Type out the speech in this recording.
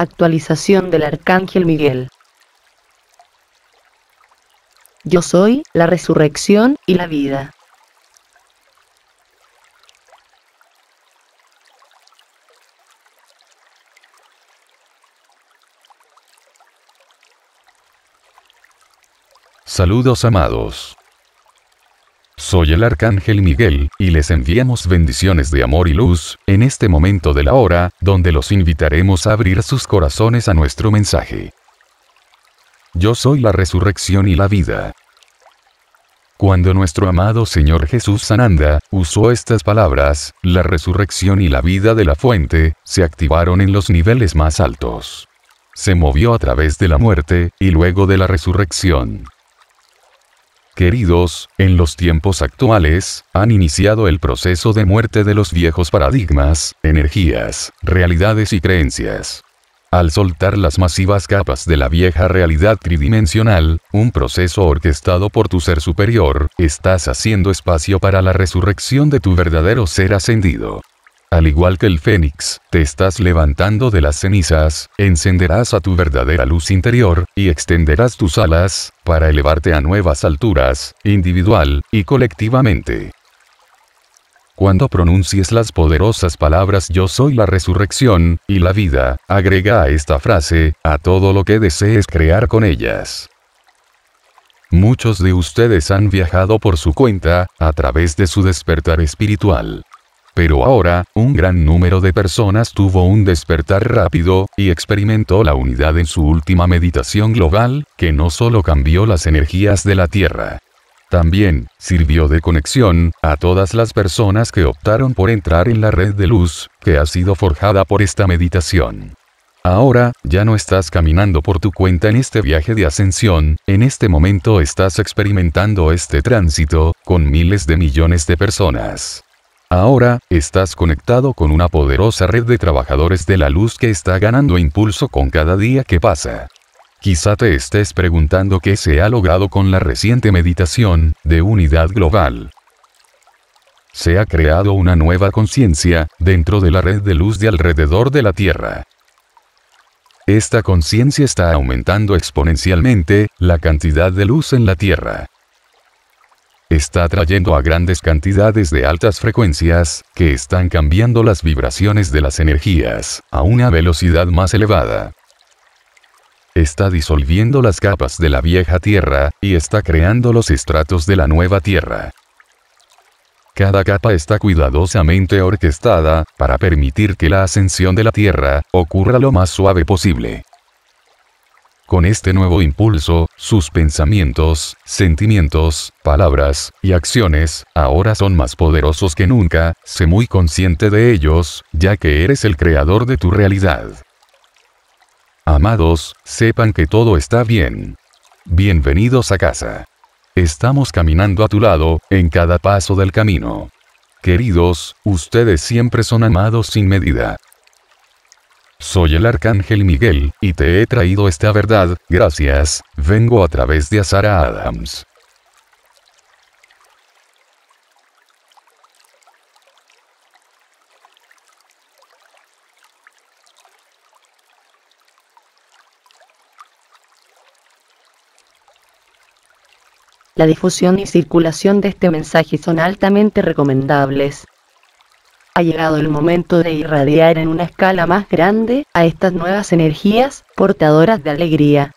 Actualización del Arcángel Miguel. Yo soy la resurrección y la vida. Saludos amados. Soy el Arcángel Miguel, y les enviamos bendiciones de amor y luz, en este momento de la hora, donde los invitaremos a abrir sus corazones a nuestro mensaje. Yo soy la resurrección y la vida. Cuando nuestro amado Señor Jesús Sananda usó estas palabras, la resurrección y la vida de la fuente, se activaron en los niveles más altos. Se movió a través de la muerte, y luego de la resurrección. Queridos, en los tiempos actuales, han iniciado el proceso de muerte de los viejos paradigmas, energías, realidades y creencias. Al soltar las masivas capas de la vieja realidad tridimensional, un proceso orquestado por tu ser superior, estás haciendo espacio para la resurrección de tu verdadero ser ascendido. Al igual que el fénix, te estás levantando de las cenizas, encenderás a tu verdadera luz interior, y extenderás tus alas, para elevarte a nuevas alturas, individual y colectivamente. Cuando pronuncies las poderosas palabras yo soy la resurrección, y la vida, agrega a esta frase, a todo lo que desees crear con ellas. Muchos de ustedes han viajado por su cuenta, a través de su despertar espiritual. Pero ahora, un gran número de personas tuvo un despertar rápido, y experimentó la unidad en su última meditación global, que no solo cambió las energías de la Tierra. También, sirvió de conexión, a todas las personas que optaron por entrar en la red de luz, que ha sido forjada por esta meditación. Ahora, ya no estás caminando por tu cuenta en este viaje de ascensión, en este momento estás experimentando este tránsito, con miles de millones de personas. Ahora, estás conectado con una poderosa red de trabajadores de la luz que está ganando impulso con cada día que pasa. Quizá te estés preguntando qué se ha logrado con la reciente meditación de unidad global. Se ha creado una nueva conciencia dentro de la red de luz de alrededor de la Tierra. Esta conciencia está aumentando exponencialmente la cantidad de luz en la Tierra está atrayendo a grandes cantidades de altas frecuencias, que están cambiando las vibraciones de las energías, a una velocidad más elevada. Está disolviendo las capas de la vieja Tierra, y está creando los estratos de la nueva Tierra. Cada capa está cuidadosamente orquestada, para permitir que la ascensión de la Tierra, ocurra lo más suave posible. Con este nuevo impulso, sus pensamientos, sentimientos, palabras y acciones, ahora son más poderosos que nunca, sé muy consciente de ellos, ya que eres el creador de tu realidad. Amados, sepan que todo está bien. Bienvenidos a casa. Estamos caminando a tu lado, en cada paso del camino. Queridos, ustedes siempre son amados sin medida. Soy el Arcángel Miguel, y te he traído esta verdad, gracias, vengo a través de Azara Adams. La difusión y circulación de este mensaje son altamente recomendables ha llegado el momento de irradiar en una escala más grande a estas nuevas energías portadoras de alegría.